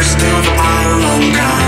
first of our own kind.